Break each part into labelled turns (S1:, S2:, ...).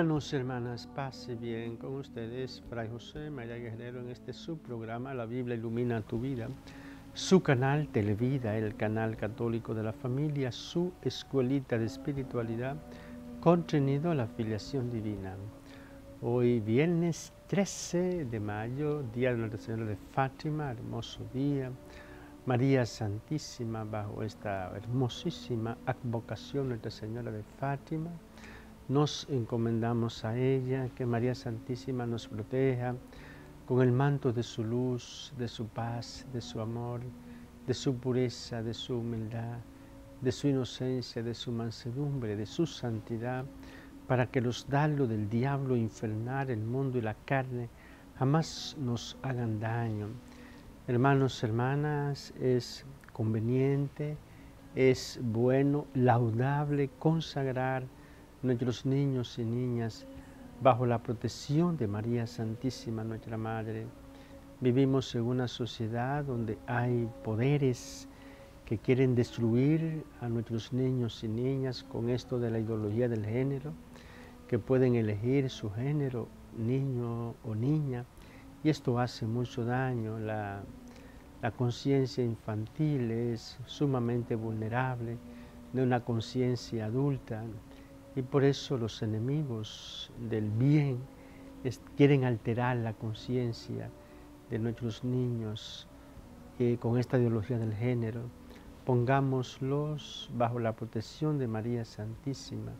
S1: Hermanos, hermanas, pase bien con ustedes, Fray José María Guerrero, en este subprograma La Biblia Ilumina Tu Vida, su canal Televida, el canal católico de la familia, su escuelita de espiritualidad, contenido a la filiación divina. Hoy viernes 13 de mayo, Día de Nuestra Señora de Fátima, hermoso día. María Santísima, bajo esta hermosísima advocación Nuestra Señora de Fátima, nos encomendamos a ella, que María Santísima nos proteja con el manto de su luz, de su paz, de su amor, de su pureza, de su humildad, de su inocencia, de su mansedumbre, de su santidad, para que los dardos del diablo infernal, el mundo y la carne jamás nos hagan daño. Hermanos, hermanas, es conveniente, es bueno, laudable consagrar nuestros niños y niñas bajo la protección de María Santísima, nuestra Madre. Vivimos en una sociedad donde hay poderes que quieren destruir a nuestros niños y niñas con esto de la ideología del género, que pueden elegir su género, niño o niña, y esto hace mucho daño. La, la conciencia infantil es sumamente vulnerable de una conciencia adulta y por eso los enemigos del bien quieren alterar la conciencia de nuestros niños con esta ideología del género. Pongámoslos bajo la protección de María Santísima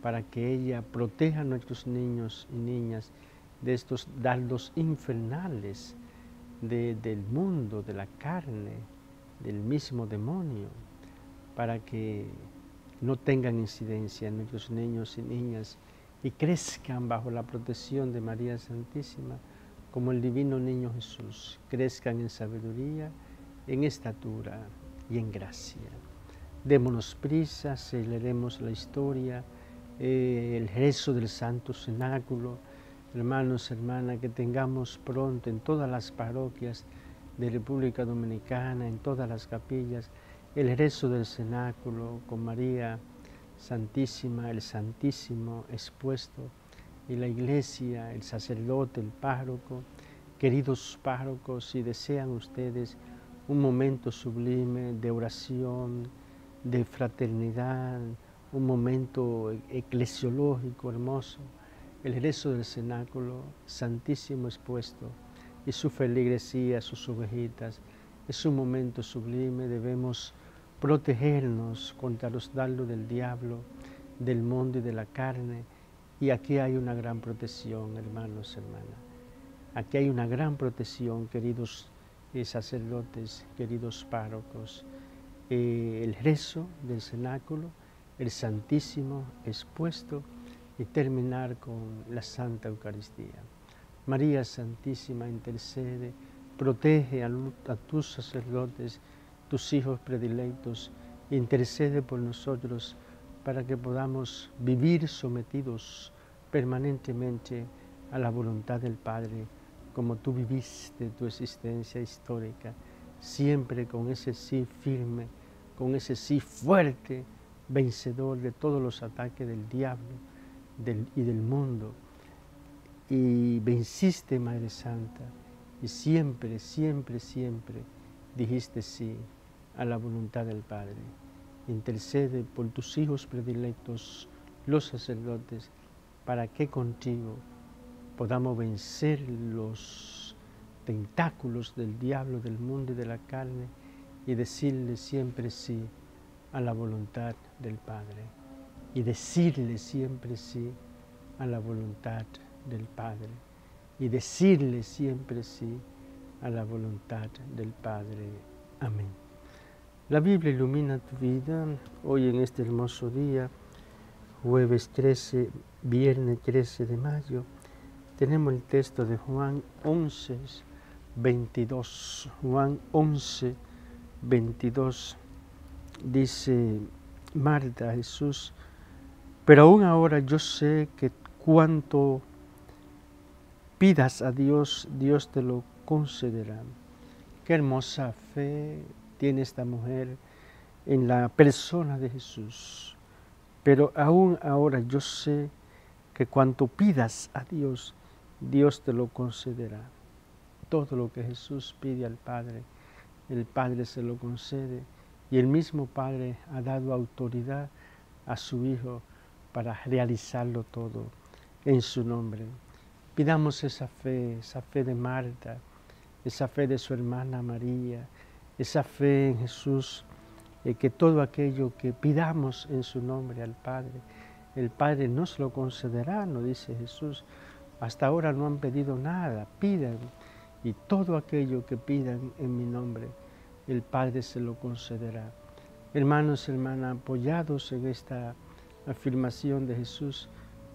S1: para que ella proteja a nuestros niños y niñas de estos dardos infernales del mundo, de la carne, del mismo demonio, para que no tengan incidencia en nuestros niños y niñas y crezcan bajo la protección de María Santísima como el divino niño Jesús, crezcan en sabiduría, en estatura y en gracia. Démonos prisa, celebremos la historia, eh, el rezo del Santo Cenáculo, hermanos, hermanas, que tengamos pronto en todas las parroquias de República Dominicana, en todas las capillas, el rezo del cenáculo con María Santísima, el Santísimo expuesto, y la iglesia, el sacerdote, el párroco. Queridos párrocos, si desean ustedes un momento sublime de oración, de fraternidad, un momento eclesiológico hermoso, el rezo del cenáculo, Santísimo expuesto, y su feligresía, sus ovejitas, es un momento sublime, debemos protegernos contra los dardos del diablo, del mundo y de la carne. Y aquí hay una gran protección, hermanos, hermanas. Aquí hay una gran protección, queridos eh, sacerdotes, queridos párrocos. Eh, el rezo del cenáculo, el Santísimo expuesto y terminar con la Santa Eucaristía. María Santísima intercede, protege a tus sacerdotes tus hijos predilectos, intercede por nosotros para que podamos vivir sometidos permanentemente a la voluntad del Padre, como tú viviste tu existencia histórica, siempre con ese sí firme, con ese sí fuerte, vencedor de todos los ataques del diablo y del mundo. Y venciste, Madre Santa, y siempre, siempre, siempre dijiste sí a la voluntad del Padre. Intercede por tus hijos predilectos, los sacerdotes, para que contigo podamos vencer los tentáculos del diablo, del mundo y de la carne y decirle siempre sí a la voluntad del Padre. Y decirle siempre sí a la voluntad del Padre. Y decirle siempre sí a la voluntad del Padre. Amén. La Biblia ilumina tu vida hoy en este hermoso día, jueves 13, viernes 13 de mayo. Tenemos el texto de Juan 11, 22. Juan 11, 22 dice Marta Jesús, pero aún ahora yo sé que cuanto pidas a Dios, Dios te lo concederá. Qué hermosa fe tiene esta mujer en la persona de Jesús. Pero aún ahora yo sé que cuanto pidas a Dios, Dios te lo concederá. Todo lo que Jesús pide al Padre, el Padre se lo concede y el mismo Padre ha dado autoridad a su Hijo para realizarlo todo en su nombre. Pidamos esa fe, esa fe de Marta, esa fe de su hermana María, esa fe en Jesús, eh, que todo aquello que pidamos en su nombre al Padre, el Padre nos lo concederá, nos dice Jesús. Hasta ahora no han pedido nada, pidan. Y todo aquello que pidan en mi nombre, el Padre se lo concederá. Hermanos hermanas, apoyados en esta afirmación de Jesús,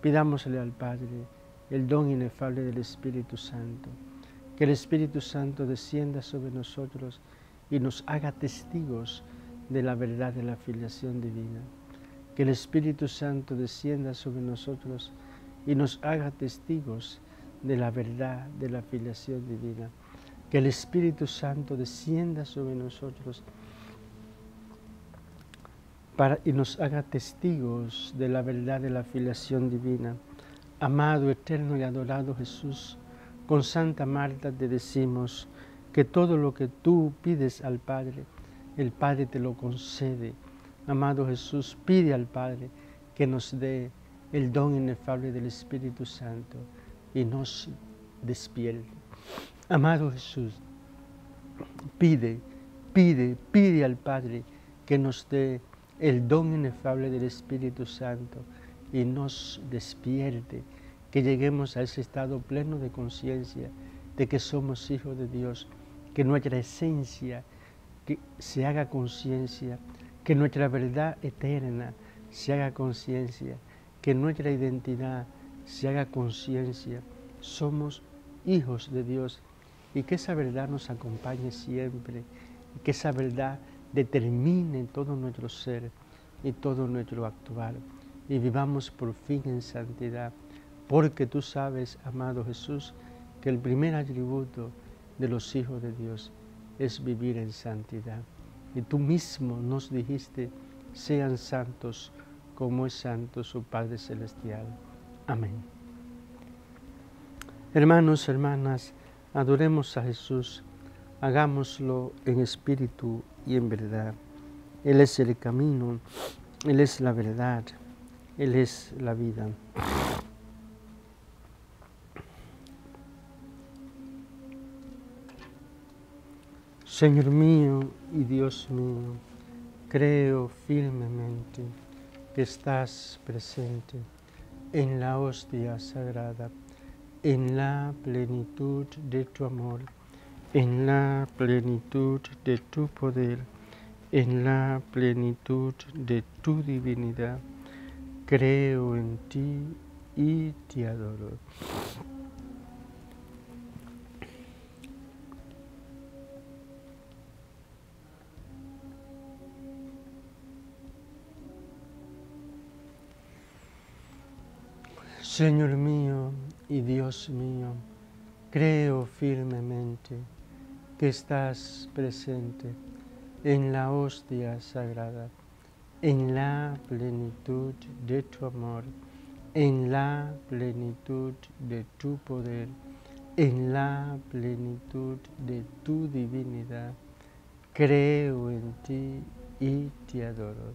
S1: pidámosle al Padre el don inefable del Espíritu Santo. Que el Espíritu Santo descienda sobre nosotros y nos haga testigos de la verdad de la filiación divina que el Espíritu Santo descienda sobre nosotros y nos haga testigos de la verdad de la filiación divina. Que el Espíritu Santo descienda sobre nosotros y nos haga testigos de la verdad de la filiación divina. Amado, eterno y adorado Jesús, con Santa Marta te decimos que todo lo que tú pides al Padre, el Padre te lo concede Amado Jesús, pide al Padre que nos dé el don inefable del Espíritu Santo y nos despierte. Amado Jesús, pide, pide, pide al Padre que nos dé el don inefable del Espíritu Santo y nos despierte, que lleguemos a ese estado pleno de conciencia de que somos hijos de Dios, que nuestra esencia que se haga conciencia que nuestra verdad eterna se haga conciencia, que nuestra identidad se haga conciencia. Somos hijos de Dios y que esa verdad nos acompañe siempre y que esa verdad determine todo nuestro ser y todo nuestro actuar y vivamos por fin en santidad, porque tú sabes, amado Jesús, que el primer atributo de los hijos de Dios es vivir en santidad. Y tú mismo nos dijiste, sean santos como es santo su Padre Celestial. Amén. Hermanos, hermanas, adoremos a Jesús, hagámoslo en espíritu y en verdad. Él es el camino, Él es la verdad, Él es la vida. Señor mío y Dios mío, creo firmemente que estás presente en la hostia sagrada, en la plenitud de tu amor, en la plenitud de tu poder, en la plenitud de tu divinidad. Creo en ti y te adoro. Señor mío y Dios mío, creo firmemente que estás presente en la hostia sagrada, en la plenitud de tu amor, en la plenitud de tu poder, en la plenitud de tu divinidad. Creo en ti y te adoro.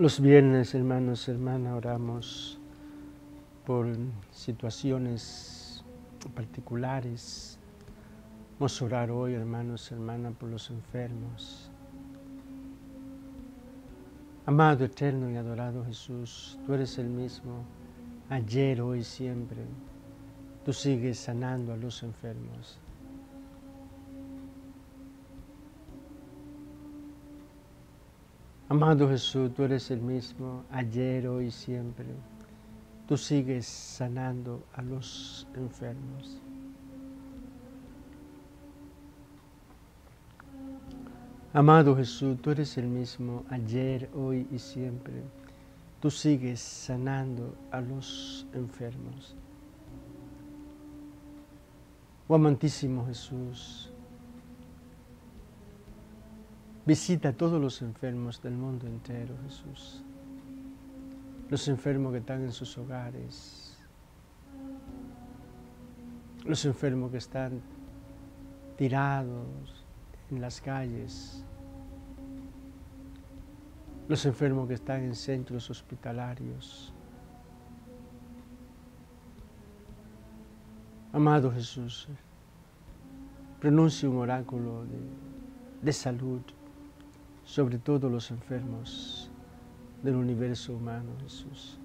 S1: Los viernes, hermanos, hermanas, oramos por situaciones particulares. Vamos a orar hoy, hermanos, hermanas, por los enfermos. Amado, eterno y adorado Jesús, tú eres el mismo, ayer, hoy, siempre. Tú sigues sanando a los enfermos. Amado Jesús, tú eres el mismo ayer, hoy y siempre. Tú sigues sanando a los enfermos. Amado Jesús, tú eres el mismo ayer, hoy y siempre. Tú sigues sanando a los enfermos. Oh amantísimo Jesús, Visita a todos los enfermos del mundo entero, Jesús. Los enfermos que están en sus hogares. Los enfermos que están tirados en las calles. Los enfermos que están en centros hospitalarios. Amado Jesús, pronuncie un oráculo de, de salud sobre todos los enfermos del universo humano, Jesús,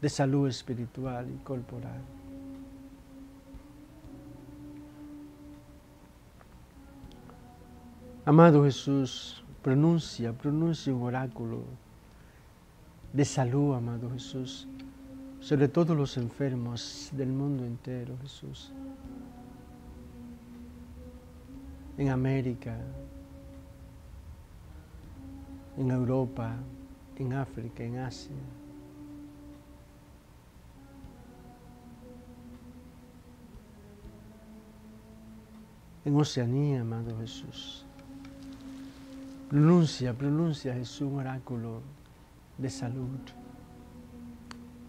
S1: de salud espiritual y corporal. Amado Jesús, pronuncia, pronuncia un oráculo de salud, amado Jesús, sobre todos los enfermos del mundo entero, Jesús. En América, en Europa, en África, en Asia. En Oceanía, amado Jesús. Pronuncia, pronuncia Jesús un oráculo de salud.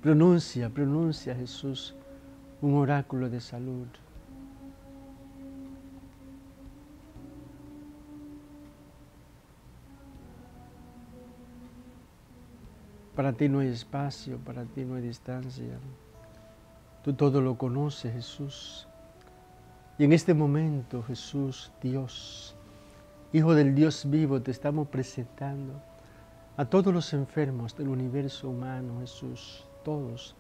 S1: Pronuncia, pronuncia Jesús un oráculo de salud. Para ti no hay espacio, para ti no hay distancia. Tú todo lo conoces, Jesús. Y en este momento, Jesús, Dios, Hijo del Dios vivo, te estamos presentando a todos los enfermos del universo humano, Jesús, todos,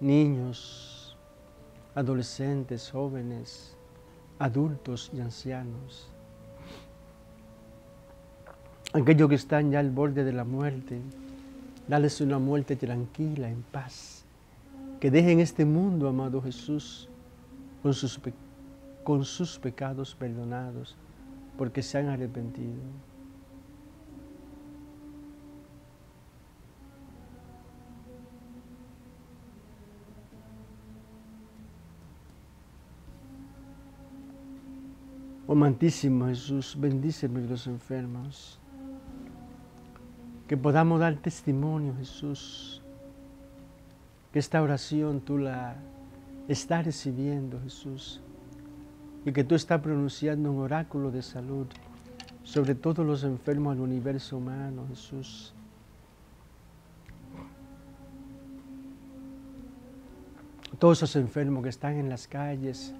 S1: niños, adolescentes, jóvenes, adultos y ancianos. Aquellos que están ya al borde de la muerte, Dales una muerte tranquila, en paz. Que dejen este mundo, amado Jesús, con sus, con sus pecados perdonados, porque se han arrepentido. Oh amantísimo Jesús, bendíceme los enfermos que podamos dar testimonio, Jesús, que esta oración tú la estás recibiendo, Jesús, y que tú estás pronunciando un oráculo de salud sobre todos los enfermos del universo humano, Jesús. Todos esos enfermos que están en las calles,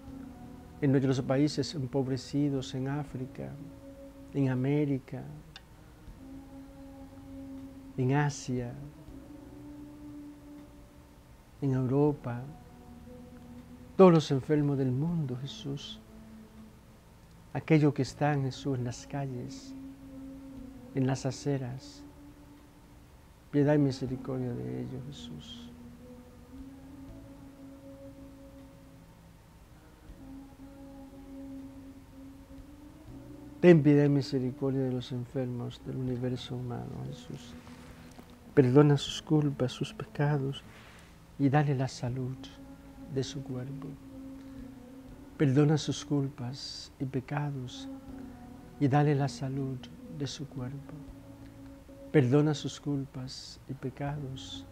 S1: en nuestros países empobrecidos, en África, en América, en Asia, en Europa, todos los enfermos del mundo, Jesús, aquellos que están, Jesús, en las calles, en las aceras, piedad y misericordia de ellos, Jesús. Ten piedad y misericordia de los enfermos del universo humano, Jesús. Perdona sus culpas, sus pecados y dale la salud de su cuerpo. Perdona sus culpas y pecados y dale la salud de su cuerpo. Perdona sus culpas y pecados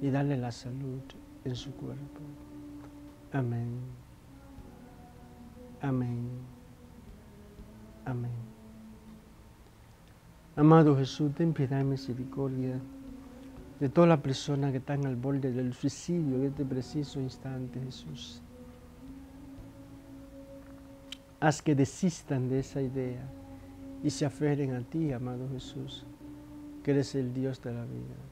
S1: y dale la salud en su cuerpo. Amén. Amén. Amén. Amado Jesús, ten piedad y misericordia de toda la persona que está al borde del suicidio en este preciso instante, Jesús. Haz que desistan de esa idea y se aferen a ti, amado Jesús, que eres el Dios de la vida.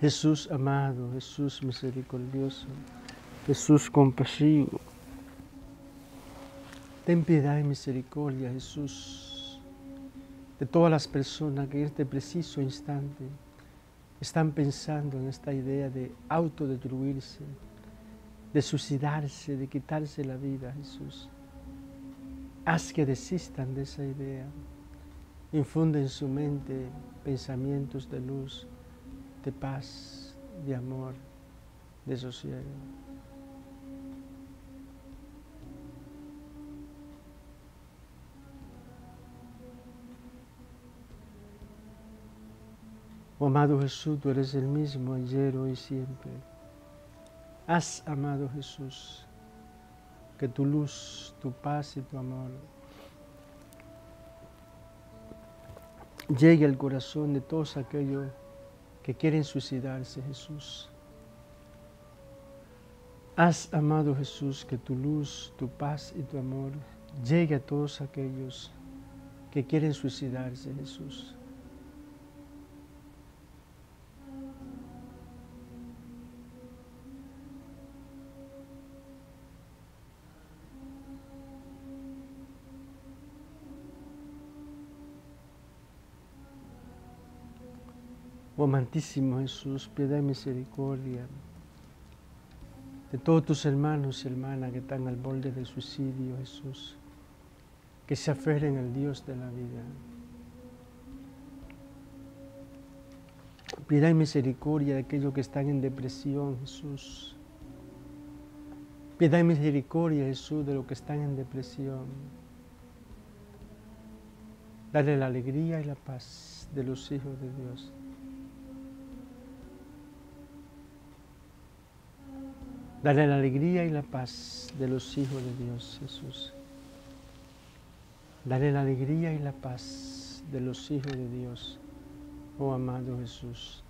S1: Jesús amado, Jesús misericordioso, Jesús compasivo. Ten piedad y misericordia, Jesús, de todas las personas que en este preciso instante están pensando en esta idea de autodestruirse, de suicidarse, de quitarse la vida, Jesús. Haz que desistan de esa idea. Infunde en su mente pensamientos de luz, de paz, de amor, de sosiego. Oh amado Jesús, tú eres el mismo ayer, hoy y siempre. Has amado Jesús, que tu luz, tu paz y tu amor llegue al corazón de todos aquellos que quieren suicidarse, Jesús. Has amado Jesús que tu luz, tu paz y tu amor llegue a todos aquellos que quieren suicidarse, Jesús. Amantísimo Jesús, piedad y misericordia de todos tus hermanos y hermanas que están al borde del suicidio, Jesús, que se aferen al Dios de la vida. Piedad y misericordia de aquellos que están en depresión, Jesús. Piedad y misericordia, Jesús, de los que están en depresión. Dale la alegría y la paz de los hijos de Dios. Dale la alegría y la paz de los hijos de Dios, Jesús. Dale la alegría y la paz de los hijos de Dios, oh amado Jesús.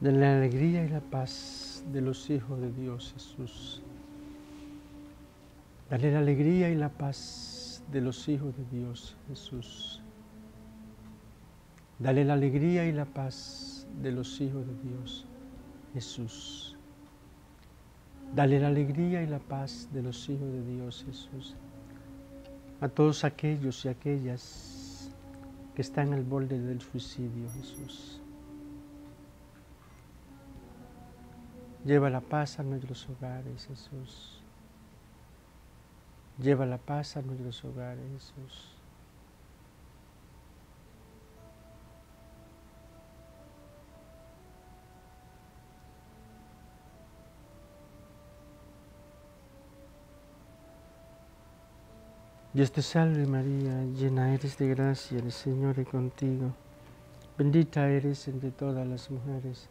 S1: De la alegría y la paz de los hijos de Dios Jesús. Dale la alegría y la paz de los hijos de Dios Jesús. Dale la alegría y la paz de los hijos de Dios Jesús. Dale la alegría y la paz de los hijos de Dios Jesús. A todos aquellos y aquellas que están al borde del suicidio Jesús. Lleva la paz a nuestros hogares, Jesús. Lleva la paz a nuestros hogares, Jesús. Dios te salve María, llena eres de gracia, el Señor es contigo. Bendita eres entre todas las mujeres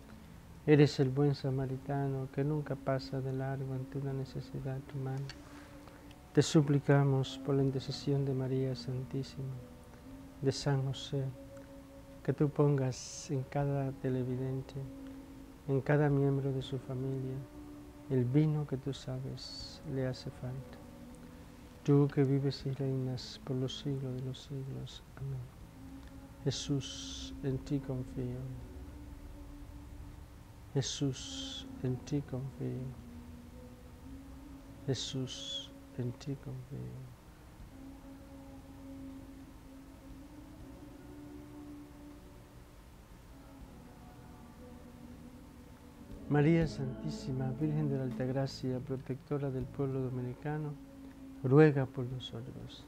S1: Eres el buen samaritano que nunca pasa de largo ante una necesidad humana. Te suplicamos por la intercesión de María Santísima, de San José, que tú pongas en cada televidente, en cada miembro de su familia, el vino que tú sabes le hace falta. Tú que vives y reinas por los siglos de los siglos. Amén. Jesús, en ti confío. Jesús, en ti confío. Jesús, en ti confío. María Santísima, Virgen de la Altagracia, protectora del pueblo dominicano, ruega por nosotros.